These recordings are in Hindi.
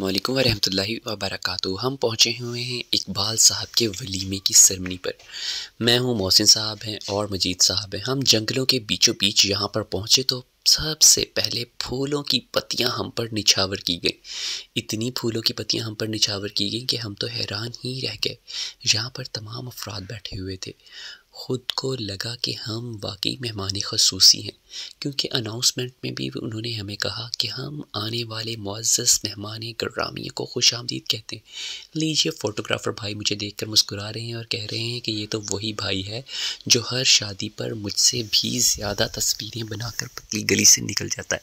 वालेकुम वरहमतुल्लाहि वबरकातुहू हम पहुँचे हुए हैं इकबाल साहब के वलीमे की सरमनी पर। मैं हूँ मोहसिन साहब हैं और मजीद साहब हैं। हम जंगलों के बीचों बीच यहाँ पर पहुँचे तो सबसे पहले फूलों की पत्तियाँ हम पर निछावर की गई। इतनी फूलों की पत्तियाँ हम पर निछावर की गई कि हम तो हैरान ही रह गए। यहाँ पर तमाम अफराद बैठे हुए थे। ख़ुद को लगा कि हम वाकई मेहमान खसूसी हैं। क्योंकि अनाउंसमेंट में भी उन्होंने हमें कहा कि हम आने वाले मुआज़ मेहमान ग्रामी को खुश आमदीद कहते हैं। लीजिए फ़ोटोग्राफ़र भाई मुझे देख कर मुस्कुरा रहे हैं और कह रहे हैं कि ये तो वही भाई है जो हर शादी पर मुझसे भी ज़्यादा तस्वीरें बनाकर पतली गली से निकल जाता है।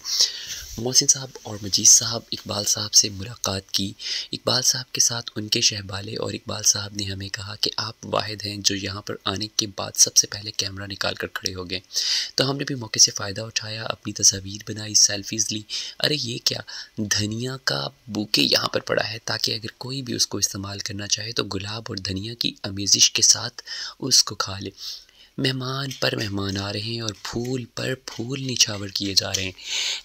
मोहसिन साहब और मजीद साहब, इकबाल साहब से मुलाकात की। इकबाल साहब के साथ उनके शहबाले और इकबाल साहब ने हमें कहा कि आप वाहिद हैं जो यहाँ पर आने के बाद सबसे पहले कैमरा निकाल कर खड़े हो गए। तो हमने भी मौके से फ़ायदा उठाया, अपनी तस्वीर बनाई सेल्फीज़ ली। अरे ये क्या? धनिया का बूके यहाँ पर पड़ा है ताकि अगर कोई भी उसको इस्तेमाल करना चाहे तो गुलाब और धनिया की अमेजिश के साथ उसको खा ले। मेहमान पर मेहमान आ रहे हैं और फूल पर फूल निछावर किए जा रहे हैं।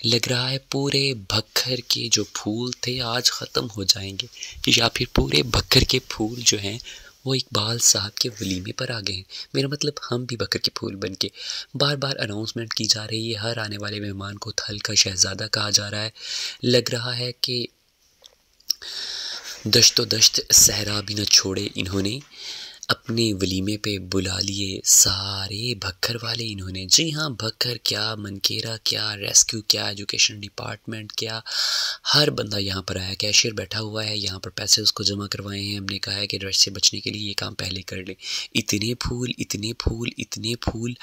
लग रहा है पूरे भक्खर के जो फूल थे आज ख़त्म हो जाएँगे। या फिर पूरे भक्खर के फूल जो हैं वो इकबाल साहब के वलीमे पर आ गए हैं। मेरा मतलब हम भी बकर के फूल बन के। बार बार अनाउंसमेंट की जा रही है। हर आने वाले मेहमान को थल का शहज़ादा कहा जा रहा है। लग रहा है कि दश्तो दश्त सहरा भी न छोड़े इन्होंने। अपने वलीमे पे बुला लिए सारे भक्कर वाले इन्होंने। जी हाँ भक्कर क्या, मनकेरा क्या, रेस्क्यू क्या, एजुकेशन डिपार्टमेंट क्या, हर बंदा यहाँ पर आया। कैशियर बैठा हुआ है, यहाँ पर पैसे उसको जमा करवाए हैं। हमने कहा है कि रश से बचने के लिए ये काम पहले कर लें। इतने फूल इतने फूल इतने फूल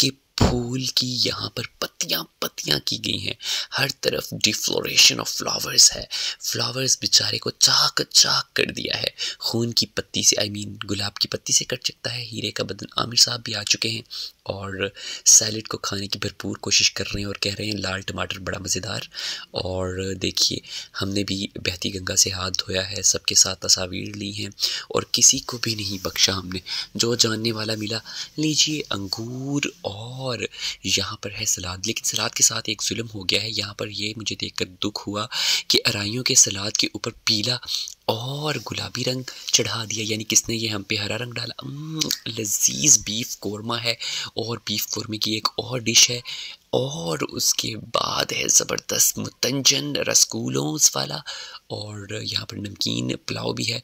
कि फूल की यहाँ पर पत्तियाँ पत्तियाँ की गई हैं। हर तरफ़ डिफ्लोरेशन ऑफ़ फ्लावर्स है। फ्लावर्स बेचारे को चाक चाक कर दिया है। खून की पत्ती से आई I मीन mean, गुलाब की पत्ती से कट सकता है। हीरे का बदन आमिर साहब भी आ चुके हैं और सैलड को खाने की भरपूर कोशिश कर रहे हैं और कह रहे हैं लाल टमाटर बड़ा मज़ेदार। और देखिए हमने भी बहती गंगा से हाथ धोया है सबके साथ तस्वीर ली हैं और किसी को भी नहीं बख्शा हमने। जो जानने वाला मिला लीजिए अंगूर और यहाँ पर है सलाद। लेकिन सलाद के साथ एक जुल्म हो गया है। यहाँ पर ये मुझे देखकर दुख हुआ कि अराइयों के सलाद के ऊपर पीला और गुलाबी रंग चढ़ा दिया। यानी किसने ये हम पे हरा रंग डाला? लजीज बीफ कौरमा है। और बीफ कौरमे की एक और डिश है। और उसके बाद है ज़बरदस्त मुतंजन रसगुलों वाला और यहाँ पर नमकीन पुलाव भी है।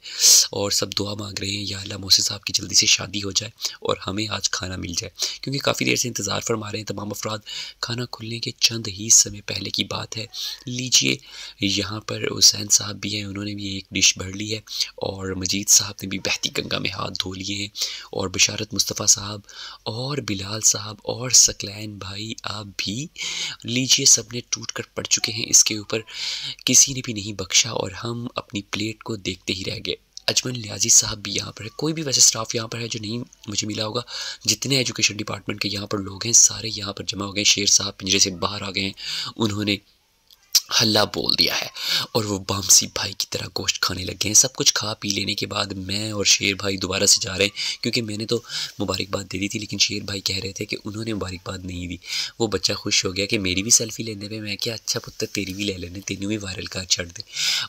और सब दुआ मांग रहे हैं, या अल्लाह मोहसिन साहब की जल्दी से शादी हो जाए और हमें आज खाना मिल जाए। क्योंकि काफ़ी देर से इंतज़ार फरमा रहे हैं तमाम अफराद। खाना खुलने के चंद ही समय पहले की बात है। लीजिए, यहाँ पर हुसैन साहब भी हैं, उन्होंने भी एक डिश भर ली है और मजीद साहब ने भी बहती गंगा में हाथ धो लिए हैं। और बशारत मुस्तफ़ा साहब और बिलाल साहब और सकलैन भाई, आप भी लीजिए, सबने टूट कर पड़ चुके हैं। इसके ऊपर किसी ने भी नहीं बख्शा और हम अपनी प्लेट को देखते ही रह गए। अजमल लियाजी साहब भी यहाँ पर है। कोई भी वैसे स्टाफ यहाँ पर है जो नहीं मुझे मिला होगा। जितने एजुकेशन डिपार्टमेंट के यहाँ पर लोग हैं, सारे यहाँ पर जमा हो गए। शेर साहब पिंजरे से बाहर आ गए हैं। उन्होंने हल्ला बोल दिया है। और वो बामसी भाई की तरह गोश्त खाने लगे हैं। सब कुछ खा पी लेने के बाद मैं और शेर भाई दोबारा से जा रहे हैं। क्योंकि मैंने तो मुबारकबाद दे दी थी, लेकिन शेर भाई कह रहे थे कि उन्होंने मुबारकबाद नहीं दी। वो बच्चा खुश हो गया कि मेरी भी सेल्फ़ी लेने में मैं क्या अच्छा पुत्र तेरी भी ले लेने, तेनों भी वायरल कर छड़ दे।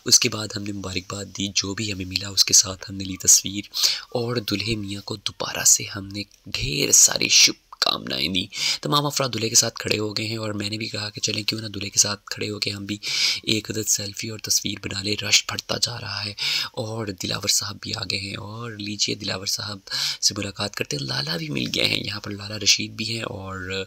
उसके बाद हमने मुबारकबाद दी, जो भी हमें मिला उसके साथ हमने ली तस्वीर। और दुल्हे मियाँ को दोबारा से हमने ढेर सारी शुभ कामनाएँ दी तमाम अफराद दूल्हे के साथ खड़े हो गए हैं और मैंने भी कहा कि चलें, क्यों ना दूल्हे के साथ खड़े होकर हम भी एक अदद सेल्फ़ी और तस्वीर बना ले। रश फटता जा रहा है और दिलावर साहब भी आ गए हैं। और लीजिए, दिलावर साहब से मुलाकात करते हैं। लाला भी मिल गए हैं। यहाँ पर लाला रशीद भी हैं और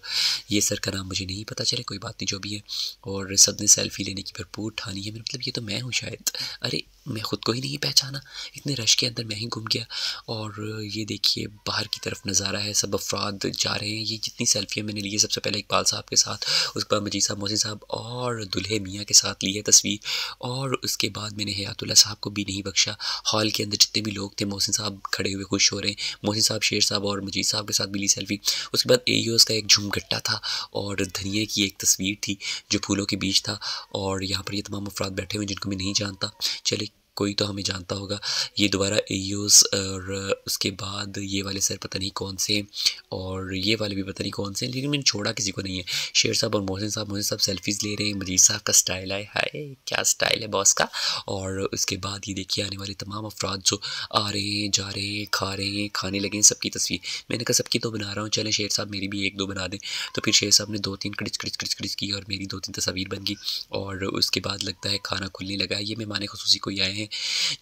ये सर का नाम मुझे नहीं पता चले, कोई बात नहीं, जो भी है। और सबने सेल्फ़ी लेने की भरपूर ठानी है। मतलब ये तो मैं हूँ शायद। अरे मैं ख़ुद को ही नहीं पहचाना। इतने रश के अंदर मैं ही घूम गया। और ये देखिए, बाहर की तरफ़ नज़ारा है, सब अफराद जा रहे हैं। ये जितनी सेल्फियाँ मैंने ली सबसे पहले इकबाल साहब के साथ, उसके बाद मजीद साहब मोहसिन साहब और दुल्हे मियाँ के साथ ली है तस्वीर। और उसके बाद मैंने हयातुल्ला साहब को भी नहीं बख्शा। हॉल के अंदर जितने भी लोग थे मोहसिन साहब खड़े हुए, खुश हो रहे हैं। मोहसिन साहब, शेर साहब और मजीद साहब के साथ भी ली सेल्फी उसके बाद ए का एक झुमगट्टा था और धनिया की एक तस्वीर थी जो फूलों के बीच था। और यहाँ पर ये तमाम अफराद बैठे हुए जिनको मैं नहीं जानता। चले कोई तो हमें जानता होगा। ये दोबारा एयोस और उसके बाद ये वाले सर पता नहीं कौन से और ये वाले भी पता नहीं कौन से, लेकिन मैंने छोड़ा किसी को नहीं है। शेर साहब और मोहसिन साहब मोहसिन साहब सेल्फीज़ ले रहे हैं, मजीद साहब का स्टाइल है हाय, क्या स्टाइल है बॉस का? और उसके बाद ये देखिए आने वाले तमाम अफराद जो आ रहे हैं, जा रहे हैं, खा रहे हैं, खाने लगे हैं सबकी तस्वीर। मैंने कहा, सबकी तो बना रहा हूँ, चले शेर साहब मेरी भी एक दो बना दें। तो फिर शेर साहब ने दो तीन कड़िच कड़िच कड़िच कड़िच की और मेरी दो तीन तस्वीर बन गई। और उसके बाद लगता है खाना खुलने लगा ये मेहमान खसूसी कोई आए हैं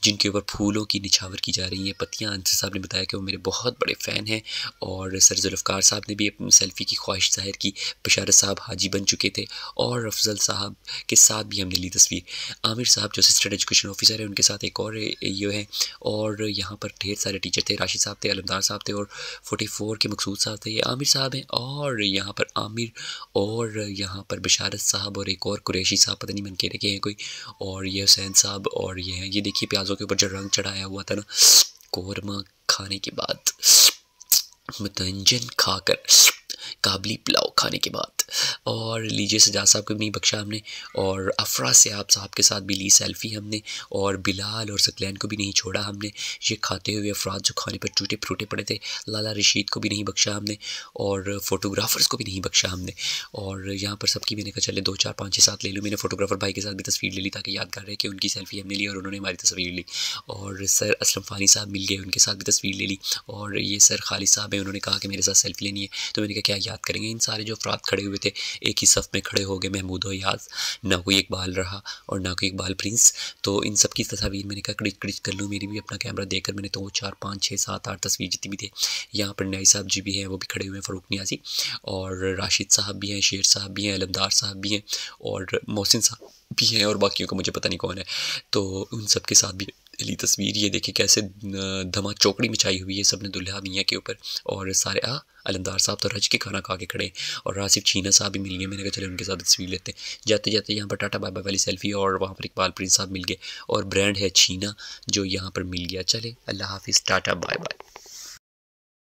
जिनके ऊपर फूलों की निछावर की जा रही है। पत्तियाँ अंसर साहब ने बताया कि वो मेरे बहुत बड़े फ़ैन हैं और सर जुल्फ़कार साहब ने भी अपनी सेल्फ़ी की ख्वाहिश ज़ाहिर की। बशारत साहब हाजी बन चुके थे और अफजल साहब के साथ भी हमने ली तस्वीर। आमिर साहब जो असिस्टेंट एजुकेशन ऑफिसर है, उनके साथ एक और ये है और यहाँ पर ढेर सारे टीचर थे, राशिद साहब थे, अलमदार साहब थे और फोटी फोर के मकसूद साहब थे। आमिर साहब हैं और यहाँ पर आमिर और यहाँ पर बशारत साहब और एक और कुरैशी साहब, पता नहीं मन के रखे हैं कोई, और ये हुसैन साहब और ये हैं ये देखिए प्याज़ों के ऊपर जो रंग चढ़ाया हुआ था ना, कौरमा खाने के बाद मतंजन खाकर काबली पुलाव खाने के बाद। और लीजिए सजाद साहब को भी नहीं बख्शा हमने और अफरा से आप साहब के साथ भी ली सेल्फ़ी हमने और बिलाल और सकलैन को भी नहीं छोड़ा हमने। ये खाते हुए अफराद जो खाने पर टूटे फ्रूटे पड़े थे। लाला रशीद को भी नहीं बख्शा हमने और फोटोग्राफर्स को भी नहीं बख्शा हमने। और यहाँ पर सबकी मैंने कहा, चले दो, चार, पाँच छः सात ले लूँ। मैंने फोटोग्राफर भाई के साथ भी तस्वीर ले ली ताकि याद कर रहे कि उनकी सेल्फ़ी हमने ली और उन्होंने हमारी तस्वीर ली। और सर असलम फ़ानी साहब मिल गए, उनके साथ भी तस्वीर ले ली। और ये सर खालिद साहब हैं, उन्होंने कहा कि मेरे साथ सेल्फ़ी लेनी है। तो मैंने कहा, क्या याद करेंगे इन सारे जो अफराद खड़े हुए थे। एक ही सफ़ में खड़े हो गए महमूद और याज। ना कोई इकबाल रहा और ना कोई इकबाल प्रिंस। तो इन सब की तस्वीर मैंने कहा कड़िच कड़िच कर लूँ, मेरी भी अपना कैमरा देखकर मैंने तो वो चार, पाँच छः सात, आठ तस्वीर जितनी भी थे। यहाँ पर न्याई साहब जी भी हैं, वो भी खड़े हुए हैं फ़रूक न्याजी और राशिद साहब भी हैं, शेर साहब भी हैं, अलमदार साहब भी हैं और मोहसिन साहब भी हैं और बाकियों का मुझे पता नहीं कौन है। तो उन सब के साथ भी ली तस्वीर, ये देखिए कैसे धमा चौकड़ी मचाई हुई है सबने दुल्हा मियाँ के ऊपर और सारे आ अलमदार साहब तो रज के खाना खा के खड़े और रासिफ छीना साहब भी मिल गए मैंने कहा चले उनके साथ तस्वीर लेते हैं। जाते जाते यहाँ पर टाटा बाबा वाली सेल्फी और वहाँ पर इकबाल प्रिंस साहब मिल गए और ब्रांड है छीना जो यहाँ पर मिल गया। चले, अल्लाह हाफिज़, टाटा बाय बाय